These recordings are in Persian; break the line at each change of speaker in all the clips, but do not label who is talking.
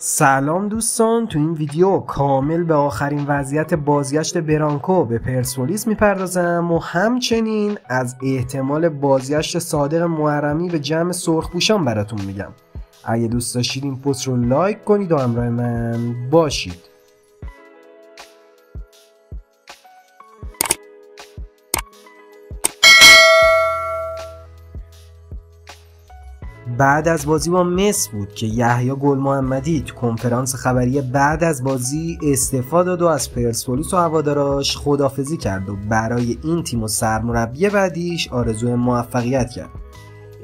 سلام دوستان تو این ویدیو کامل به آخرین وضعیت بازگشت برانکو به پرسپولیس می‌پردازم و همچنین از احتمال بازگشت صادق محرمی به جمع سرخپوشان براتون میگم. اگه دوست داشتید این پست رو لایک کنید و همراه من باشید. بعد از بازی با مس بود که یحیی گل محمدی تو کنفرانس خبری بعد از بازی استعفا داد و از پرسپولیس و هواداراش خدافزی کرد و برای این تیم و سرمربی بعدیش آرزوی موفقیت کرد.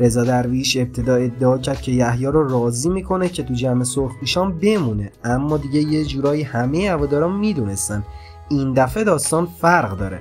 رضا درویش ابتدا ادعا کرد که یحیی رو راضی می‌کنه که تو جمع سرخپوشان بمونه اما دیگه یه جورایی همه هوادارا می‌دونستن این دفعه داستان فرق داره.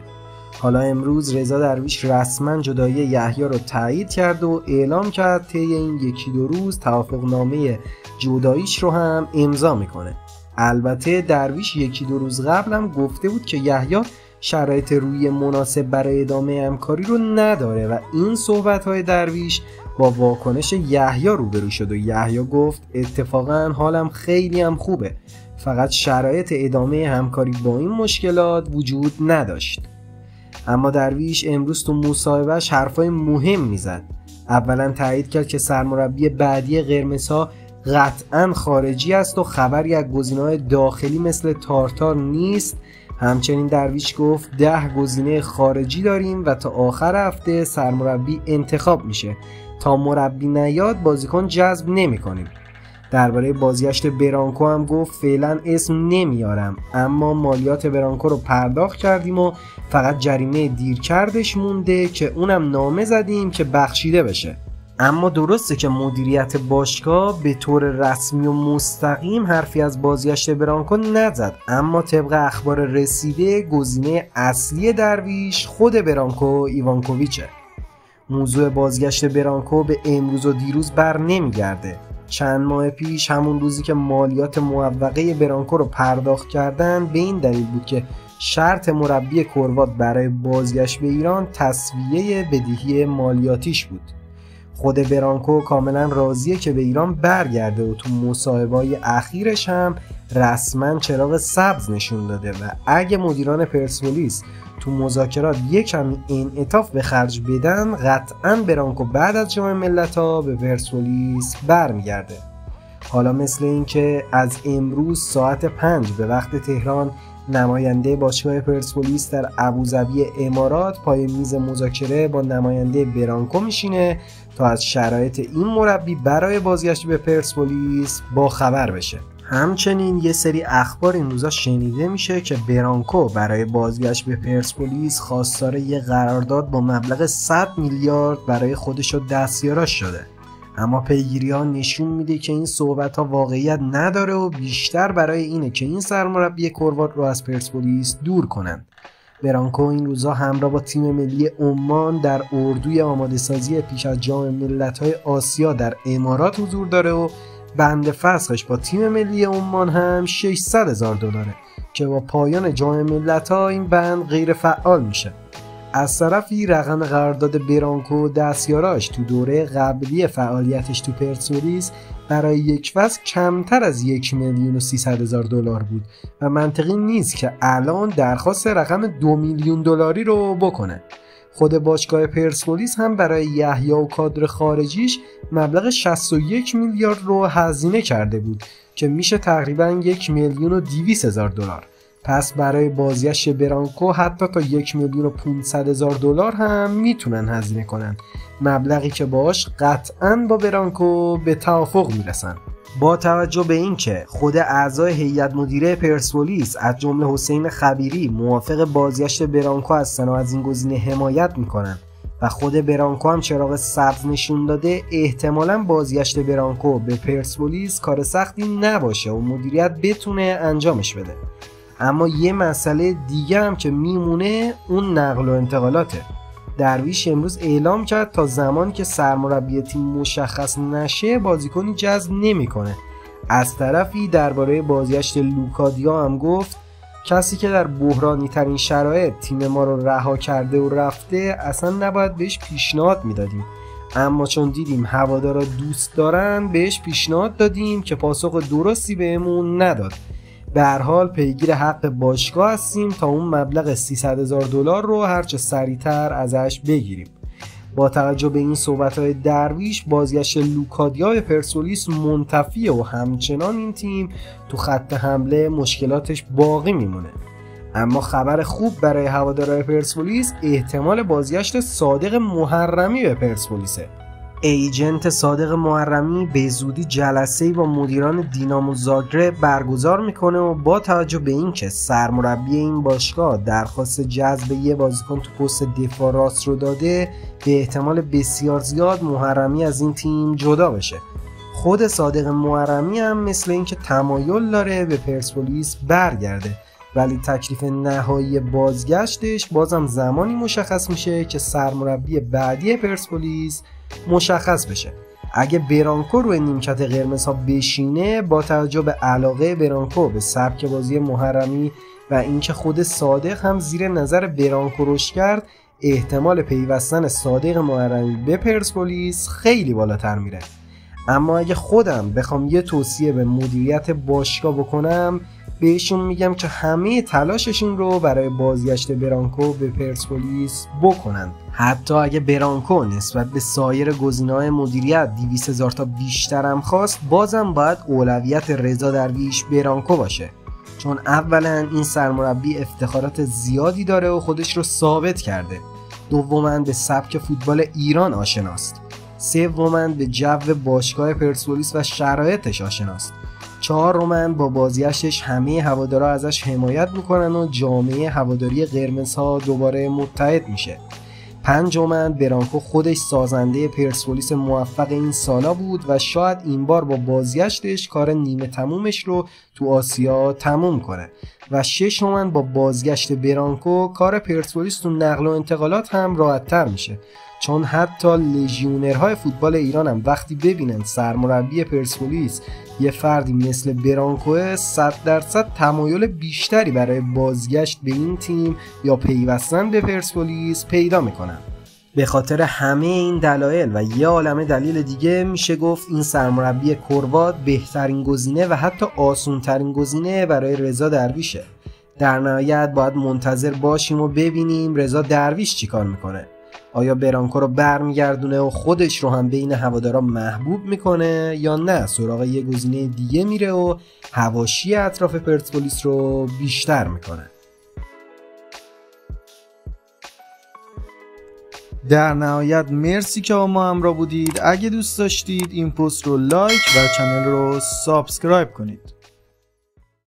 حالا امروز رضا درویش رسما جدایی یحیی رو تایید کرد و اعلام کرد طی این یکی دو روز توافقنامه جداییش رو هم امضا می‌کنه. البته درویش یکی دو روز قبل هم گفته بود که یحیی شرایط روی مناسب برای ادامه همکاری رو نداره و این صحبت های درویش با واکنش یحیی روبرو شد و یحیی گفت اتفاقا حالم خیلی هم خوبه. فقط شرایط ادامه همکاری با این مشکلات وجود نداشت. اما درویش امروز تو مصاحبهش حرفای مهم می‌زد. اولا تایید کرد که سرمربی بعدی قرمزها قطعا خارجی است و خبری از گزینه‌های داخلی مثل تارتار نیست. همچنین درویش گفت ده گزینه خارجی داریم و تا آخر هفته سرمربی انتخاب میشه. تا مربی نیاد بازیکن جذب نمی‌کنیم. درباره بازگشت برانکو هم گفت فعلا اسم نمیارم اما مالیات برانکو رو پرداخت کردیم و فقط جریمه دیرکردش مونده که اونم نامه زدیم که بخشیده بشه. اما درسته که مدیریت باشگاه به طور رسمی و مستقیم حرفی از بازگشت برانکو نزد اما طبق اخبار رسیده گزینه اصلی درویش خود برانکو ایوانکوویچه. موضوع بازگشت برانکو به امروز و دیروز بر نمیگرده. چند ماه پیش همون روزی که مالیات موقعه برانکو رو پرداخت کردن به این دلیل بود که شرط مربی کروات برای بازگشت به ایران تصویه بدهی مالیاتیش بود. خود برانکو کاملا راضیه که به ایران برگرده و تو مصاحبه‌های اخیرش هم رسما چراغ سبز نشون داده و اگه مدیران پرسپولیس تو مذاکرات یک کمی انعطاف به خرج بدن قطعا برانکو بعد از جام ملت ها به پرسپولیس برمیگرده. حالا مثل اینکه از امروز ساعت پنج به وقت تهران نماینده باشگاه پرسپولیس در ابوظبی امارات پای میز مذاکره با نماینده برانکو میشینه تا از شرایط این مربی برای بازگشت به پرسپولیس با خبر بشه. همچنین یه سری اخبار این روزا شنیده میشه که برانکو برای بازگشت به پرسپولیس خواستار یه قرارداد با مبلغ 100 میلیارد برای خودش و دستیاراش شده. اما پیگیری ها نشون میده که این صحبت ها واقعیت نداره و بیشتر برای اینه که این سرمربی کروات رو از پرسپولیس دور کنند برانکو این روزها همراه با تیم ملی عمان در اردوی آماده سازی پیش از جام ملت‌های آسیا در امارات حضور داره و بند فسخش با تیم ملی عمان هم 600 هزار دلاره که با پایان جام ملت ها این بند غیر فعال میشه. از طرفی رقم قرارداد برانکو دستیاراش تو دوره قبلی فعالیتش تو پرسپولیس برای یک فصل کمتر از یک میلیون و سیصد هزار دلار بود و منطقی نیست که الان درخواست رقم دو میلیون دلاری رو بکنه. خود باشگاه پرسپولیس هم برای یحیی و کادر خارجیش مبلغ 61 میلیارد رو هزینه کرده بود که میشه تقریبا یک میلیون و 200 هزار دلار. پس برای بازگشت برانکو حتی تا یک میلیون و 500 هزار دلار هم می‌تونن هزینه کنن. مبلغی که باش قطعا با برانکو به توافق می‌رسن. با توجه به اینکه خود اعضای هیئت مدیره پرسپولیس از جمله حسین خبیری موافق بازگشت برانکو هستن و از این گزینه حمایت می‌کنن و خود برانکو هم چراغ سبز نشون داده احتمالا بازگشت برانکو به پرسپولیس کار سختی نباشه و مدیریت بتونه انجامش بده. اما یه مسئله دیگه هم که میمونه اون نقل و انتقالاته. درویش امروز اعلام کرد تا زمان که سرمربی تیم مشخص نشه بازیکنی جذب نمی‌کنه. از طرفی درباره بازگشت لوکادیا هم گفت کسی که در بحرانی ترین شرایط تیم ما رو رها کرده و رفته اصلا نباید بهش پیشنهاد می‌دادیم. اما چون دیدیم هوادارا دوست دارن بهش پیشنهاد دادیم که پاسخ درستی بهمون نداد. به هر حال پیگیر حق باشگاه هستیم تا اون مبلغ 300 هزار دلار رو هرچه سریعتر ازش بگیریم. با توجه به این صحبت های درویش بازگشت لوکادیا به پرسپولیس منتفیه و همچنان این تیم تو خط حمله مشکلاتش باقی میمونه. اما خبر خوب برای هوادارهای پرسپولیس احتمال بازگشت صادق محرمی به پرسپولیسه. ایجنت صادق محرمی به زودی جلسه با مدیران دینامو زاگرب برگزار می‌کنه و با توجه به اینکه سرمربی این باشگاه درخواست جذب یه بازیکن تو پست دفاع راست رو داده به احتمال بسیار زیاد محرمی از این تیم جدا بشه. خود صادق محرمی هم مثل اینکه تمایل داره به پرسپولیس برگرده ولی تکلیف نهایی بازگشتش بازم زمانی مشخص میشه که سرمربی بعدی پرسپولیس مشخص بشه. اگه برانکو روی نیمکت قرمز ها بشینه با توجه به علاقه برانکو به سبک بازی محرمی و اینکه خود صادق هم زیر نظر برانکو روش کرد احتمال پیوستن صادق محرمی به پرسپولیس خیلی بالاتر میره. اما اگه خودم بخوام یه توصیه به مدیریت باشگاه بکنم بهشون میگم که همه تلاششون رو برای بازگشت برانکو به پرسپولیس بکنن. حتی اگه برانکو نسبت به سایر گزینه‌های مدیریت 200 هزار تا بیشتر هم خواست بازم باید اولویت رضا درویش برانکو باشه. چون اولا این سرمربی افتخارات زیادی داره و خودش رو ثابت کرده. دوما به سبک فوتبال ایران آشناست. سوما به جو باشگاه پرسپولیس و شرایطش آشناست. چهارم با بازیشش همه هوادارا ازش حمایت می‌کنن و جامعه هواداری قرمزها دوباره متحد میشه. پنجمن برانکو خودش سازنده پرسپولیس موفق این سالا بود و شاید این بار با بازگشتش کار نیمه تمومش رو تو آسیا تموم کنه. و ششمن با بازگشت برانکو کار پرسپولیس تو نقل و انتقالات هم راحتتر میشه. چون حتی لژیونرهای فوتبال ایران هم وقتی ببینن سرمربی پرسپولیس یه فردی مثل برانکو 100 درصد تمایل بیشتری برای بازگشت به این تیم یا پیوستن به پرسپولیس پیدا می‌کنن. به خاطر همه این دلایل و یه عالمه دلیل دیگه میشه گفت این سرمربی کروات بهترین گزینه و حتی آسونترین گزینه برای رضا درویشه. در نهایت باید منتظر باشیم و ببینیم رضا درویش چیکار می‌کنه. آیا برانکو رو برمیگردونه و خودش رو هم بین هوادارا محبوب می‌کنه یا نه؟ سراغ یه گزینه دیگه میره و هواشی اطراف پرسپولیس رو بیشتر می‌کنه.
در نهایت مرسی که با ما همراه بودید. اگه دوست داشتید این پست رو لایک و چنل رو سابسکرایب کنید.